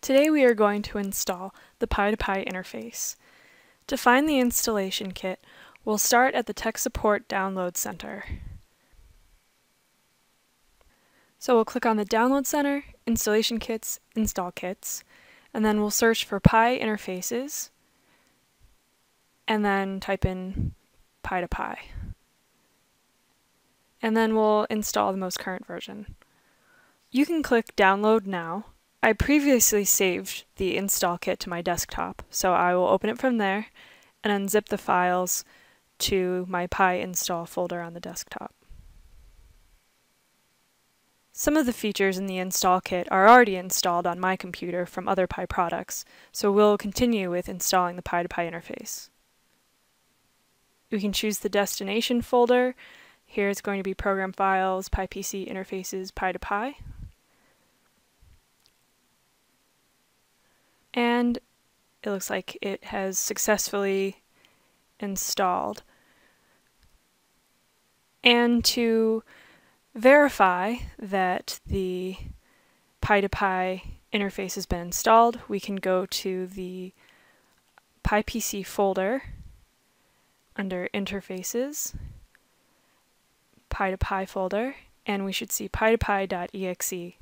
Today we are going to install the PItoPI interface. To find the installation kit, we'll start at the Tech Support Download Center. So we'll click on the Download Center, Installation Kits, Install Kits, and then we'll search for Pi interfaces, and then type in PItoPI. And then we'll install the most current version. You can click Download Now, I previously saved the install kit to my desktop, so I will open it from there and unzip the files to my Pi install folder on the desktop. Some of the features in the install kit are already installed on my computer from other Pi products, so we'll continue with installing the Pi to Pi interface. We can choose the destination folder. Here it's going to be Program Files, PIPC Interfaces, PItoPI. And it looks like it has successfully installed. And to verify that the PItoPI interface has been installed, we can go to the PIPC folder under Interfaces, PItoPI folder, and we should see pi2pi.exe